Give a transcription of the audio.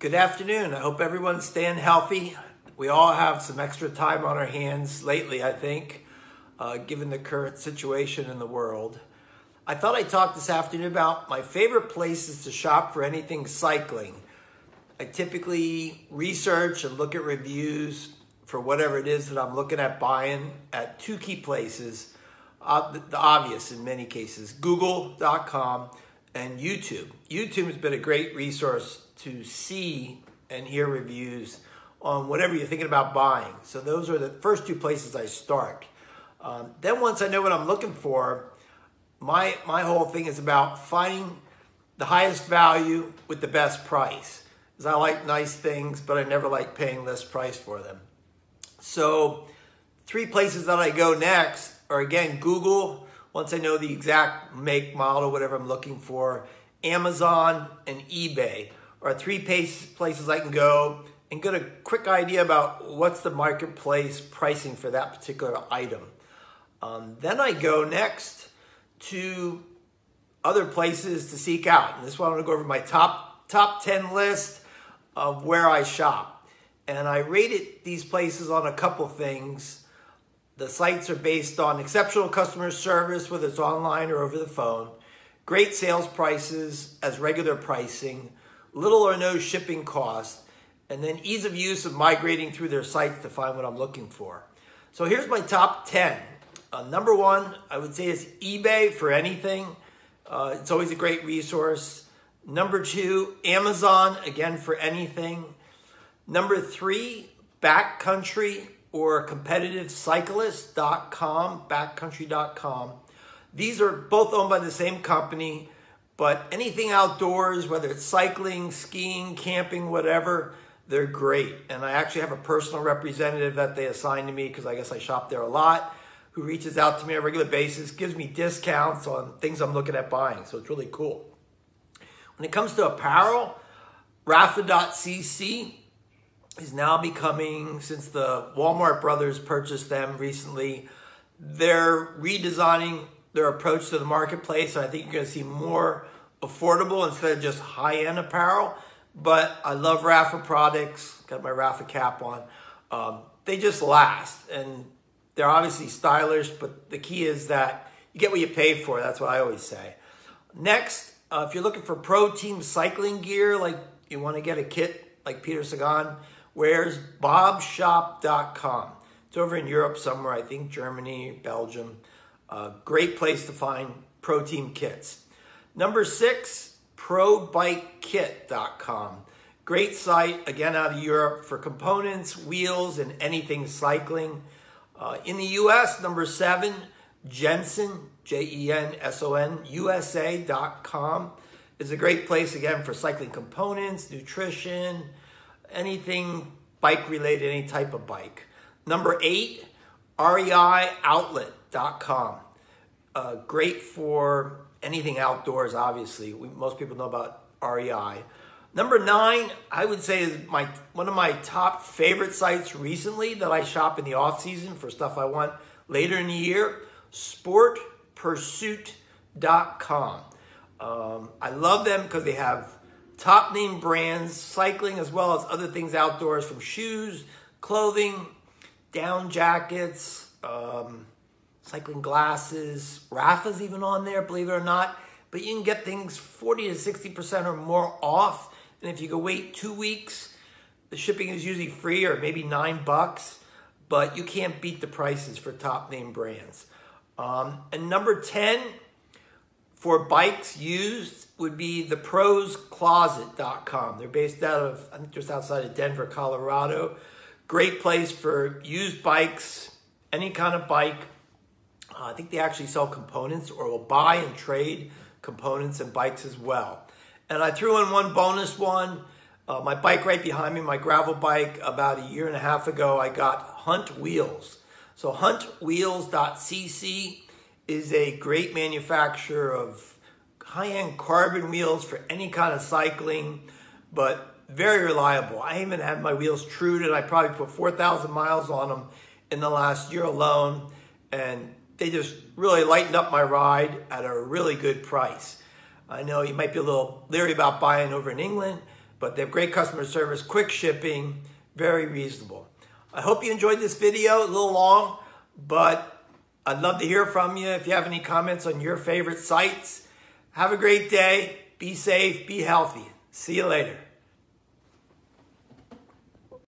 Good afternoon. I hope everyone's staying healthy. We all have some extra time on our hands lately, I think, uh, given the current situation in the world. I thought I'd talk this afternoon about my favorite places to shop for anything cycling. I typically research and look at reviews for whatever it is that I'm looking at buying at two key places. Uh, the, the obvious in many cases, google.com and YouTube. YouTube has been a great resource to see and hear reviews on whatever you're thinking about buying. So those are the first two places I start. Um, then once I know what I'm looking for, my my whole thing is about finding the highest value with the best price. Because I like nice things, but I never like paying less price for them. So three places that I go next are again Google, once I know the exact make, model, whatever I'm looking for, Amazon and eBay are three places I can go and get a quick idea about what's the marketplace pricing for that particular item. Um, then I go next to other places to seek out. And this is why I'm to go over my top top 10 list of where I shop. And I rated these places on a couple things. The sites are based on exceptional customer service, whether it's online or over the phone, great sales prices as regular pricing, little or no shipping cost, and then ease of use of migrating through their sites to find what I'm looking for. So here's my top 10. Uh, number one, I would say is eBay for anything. Uh, it's always a great resource. Number two, Amazon, again, for anything. Number three, Backcountry or competitivecyclist.com, backcountry.com. These are both owned by the same company, but anything outdoors, whether it's cycling, skiing, camping, whatever, they're great. And I actually have a personal representative that they assign to me because I guess I shop there a lot who reaches out to me on a regular basis, gives me discounts on things I'm looking at buying. So it's really cool. When it comes to apparel, Rapha.cc is now becoming, since the Walmart brothers purchased them recently, they're redesigning their approach to the marketplace. So I think you're going to see more affordable instead of just high-end apparel. But I love Rapha products. Got my Rapha cap on. Um, they just last, and they're obviously stylish. But the key is that you get what you pay for. That's what I always say. Next, uh, if you're looking for pro team cycling gear, like you want to get a kit like Peter Sagan wears, bobshop.com. It's over in Europe somewhere, I think Germany, Belgium. Great place to find pro team kits. Number six, probikekit.com. Great site, again out of Europe, for components, wheels, and anything cycling. Uh, in the US, number seven, Jenson, J-E-N-S-O-N, USA.com is a great place, again, for cycling components, nutrition, anything bike related, any type of bike. Number eight, REIOutlet.com. Uh, great for anything outdoors, obviously. We, most people know about REI. Number nine, I would say is my one of my top favorite sites recently that I shop in the off season for stuff I want later in the year. Sportpursuit.com. Um, I love them because they have top name brands, cycling as well as other things outdoors from shoes, clothing, down jackets, um, cycling glasses. Rapha's even on there, believe it or not. But you can get things 40 to 60% or more off. And if you go wait two weeks, the shipping is usually free or maybe nine bucks. But you can't beat the prices for top name brands. Um, and number 10 for bikes used would be theproscloset.com. They're based out of, I think just outside of Denver, Colorado. Great place for used bikes, any kind of bike. Uh, I think they actually sell components or will buy and trade components and bikes as well. And I threw in one bonus one. Uh, my bike right behind me, my gravel bike, about a year and a half ago, I got Hunt Wheels. So huntwheels.cc is a great manufacturer of high-end carbon wheels for any kind of cycling, but very reliable. I even had my wheels trued and I probably put 4,000 miles on them in the last year alone. And they just really lightened up my ride at a really good price. I know you might be a little leery about buying over in England, but they have great customer service, quick shipping, very reasonable. I hope you enjoyed this video, a little long, but I'd love to hear from you. If you have any comments on your favorite sites, have a great day. Be safe, be healthy. See you later.